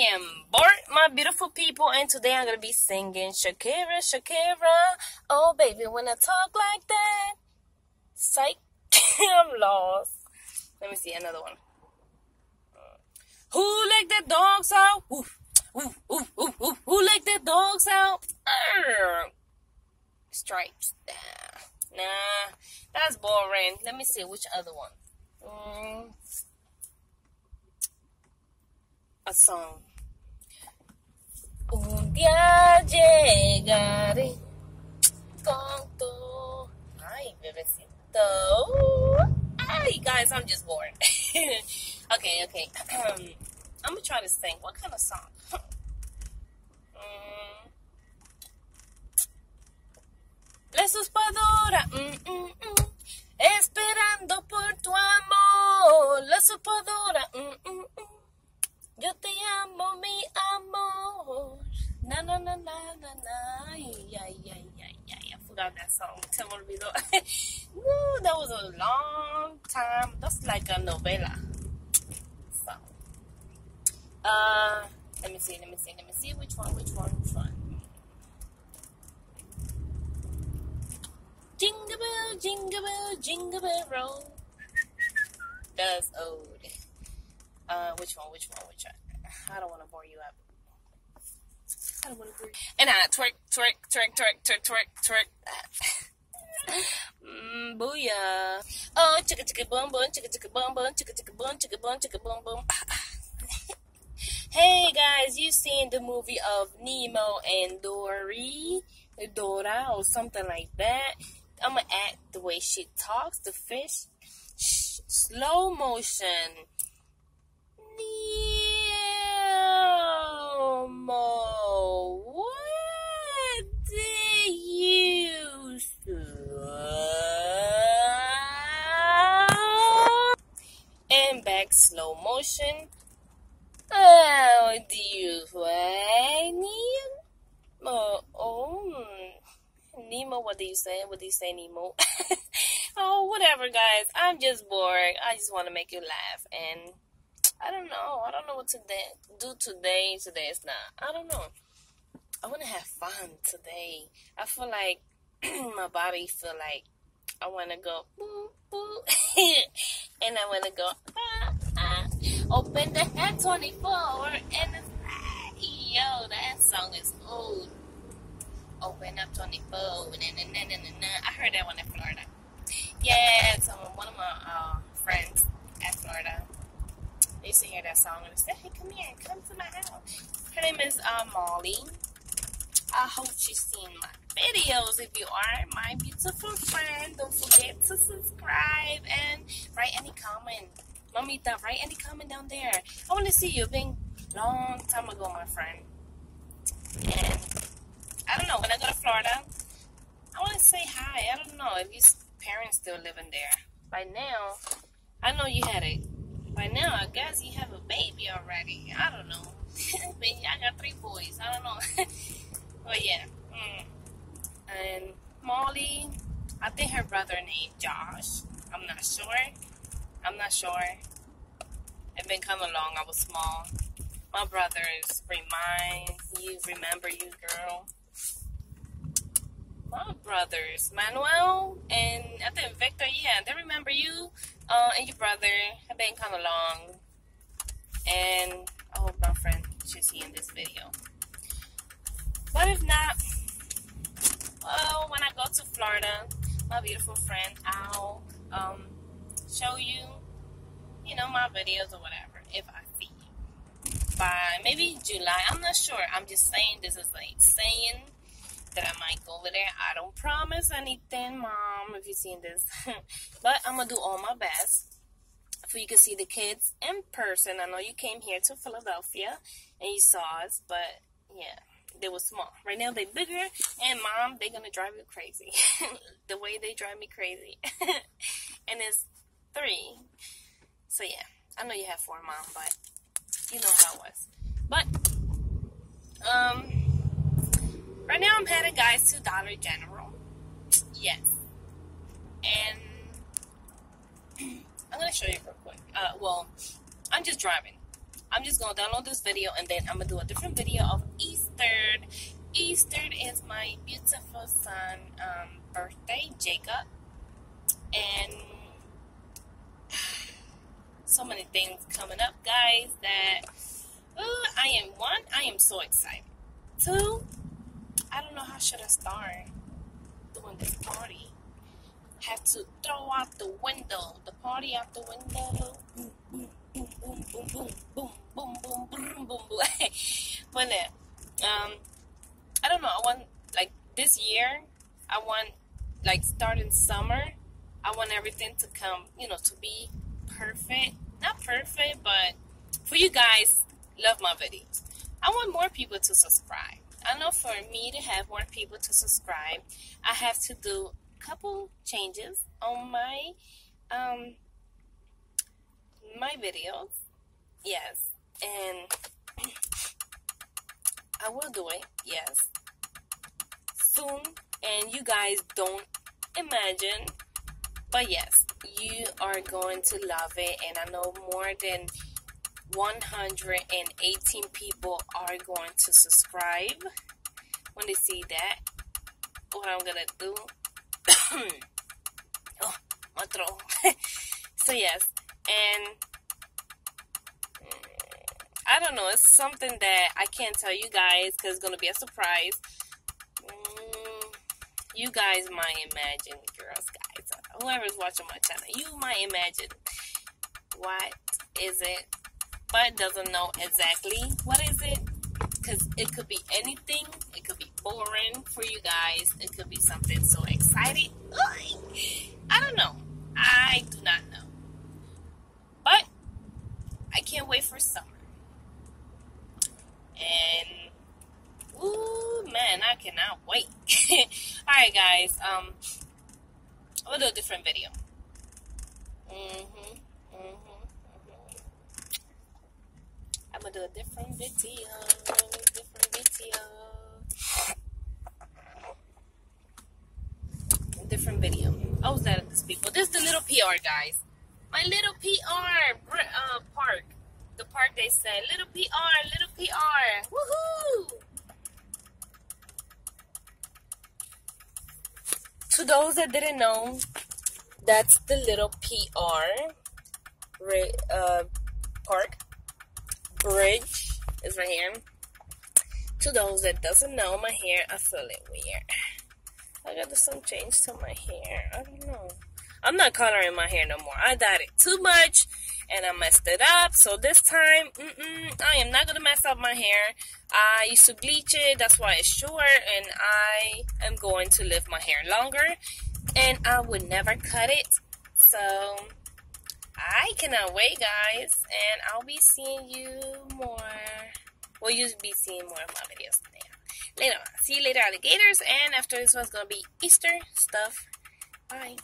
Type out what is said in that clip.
I am Bart, my beautiful people, and today I'm gonna be singing Shakira, Shakira. Oh, baby, when I talk like that, psych, I'm lost. Let me see another one. Who let the dogs out? Who let the dogs out? Stripes. Nah, nah, that's boring. Let me see which other one. Mm. A song. Llegaré con tu. Ay, bebecito. Ay, guys, I'm just bored. okay, okay. I'm gonna try to sing. What kind of song? La suspadora. Mm, mm, mm. Esperando por tu amor. La suspadora. Na na na na na na. Ay, ay, ay, ay. I forgot that song. Se me olvidó. Woo, that was a long time. That's like a novela song. Uh, let me see, let me see, let me see. Which one, which one, which one? Jingle bell, jingle bell, jingle bell roll. That's old. Uh, which one, which one, which one? I don't want to bore you up. And I twerk, twerk, twerk, twerk, twerk, twerk, twerk. mm, booyah. Oh, chicka chicka boom boom, chicka chicka boom boom, chicka chicka boom, chicka boom, chicka boom boom. hey guys, you seen the movie of Nemo and Dory, Dora, or something like that? I'm gonna act the way she talks, the fish, Shh, slow motion. Nemo, what did you And back slow motion. Oh, do you Nemo? Oh, Nemo, what do you say? What do you say, Nemo? oh, whatever, guys. I'm just bored. I just want to make you laugh. And I don't know. I don't know what to do today. Today is not. I don't know. I want to have fun today. I feel like my body feel like I want to go boo boo, and I want to go ah, ah. open the head 24 and it's, ah, yo that song is old. Open up 24. Nah, nah, nah, I heard that one in Florida. Yeah, so one of my Florida they used to hear that song and they said, hey, come here, come to my house. Her name is uh, Molly. I hope you've seen my videos. If you are my beautiful friend, don't forget to subscribe and write any comment. Mamita, write any comment down there. I want to see you. Been long time ago, my friend. And I don't know, when I go to Florida, I want to say hi. I don't know if your parents still living there. By now, I know you had a by now, I guess you have a baby already. I don't know. I got three boys. I don't know. but yeah. Mm. And Molly, I think her brother named Josh. I'm not sure. I'm not sure. It's been coming along. I was small. My brothers remind you, remember you, girl. My brothers, Manuel and I think Victor, yeah, they remember you uh, and your brother have been kind of long. And I hope my friend should see in this video. But if not, well, when I go to Florida, my beautiful friend, I'll um, show you, you know, my videos or whatever if I see you. By maybe July, I'm not sure. I'm just saying this is like saying that I might go over there. I don't promise anything, Mom, if you've seen this. but I'm going to do all my best for you can see the kids in person. I know you came here to Philadelphia and you saw us, but yeah, they were small. Right now they're bigger, and Mom, they're going to drive you crazy. the way they drive me crazy. and it's three. So yeah, I know you have four, Mom, but you know how it was. But, um, Right now I'm headed, guys, to Dollar General. Yes. And I'm to show you real quick. Uh, well, I'm just driving. I'm just gonna download this video and then I'm gonna do a different video of Easter. Easter is my beautiful son um, birthday, Jacob, and so many things coming up, guys. That uh, I am one, I am so excited. Two, I don't know how should I start doing this party. Have to throw out the window, the party out the window. Boom, boom, boom, boom, boom, boom, boom, boom, boom, boom, boom, boom. but uh, um, I don't know. I want like this year. I want like starting summer. I want everything to come, you know, to be perfect. Not perfect, but for you guys, love my videos. I want more people to subscribe. I know for me to have more people to subscribe, I have to do a couple changes on my um my videos. Yes, and I will do it. Yes, soon, and you guys don't imagine, but yes, you are going to love it, and I know more than 118 people are going to subscribe when they see that. What I'm gonna do. oh, my throat. so, yes, and I don't know, it's something that I can't tell you guys because it's gonna be a surprise. Mm, you guys might imagine, girls, guys, whoever's watching my channel, you might imagine what is it but doesn't know exactly what is it because it could be anything. It could be boring for you guys. It could be something so exciting. I don't know. I do not know. But i can't wait for summer. And ooh man i cannot wait. All right guys um i'll do a different video. Mm-hmm I'm gonna do a different video. Different video. Different video. I was at this people. This is the little PR guys. My little PR uh, park. The park they said little PR, little PR. Woohoo! To those that didn't know, that's the little PR uh, park bridge is my hair. To those that doesn't know, my hair, I feel it weird. I do some change to my hair. I don't know. I'm not coloring my hair no more. I dyed it too much and I messed it up. So this time, I am not gonna mess up my hair. I used to bleach it, that's why it's short, and I am going to leave my hair longer. And I would never cut it. So I cannot wait, guys, and I'll be seeing you more. Well, you'll be seeing more of my videos. Later on. See you later, alligators, and after this one's gonna be Easter stuff. Bye.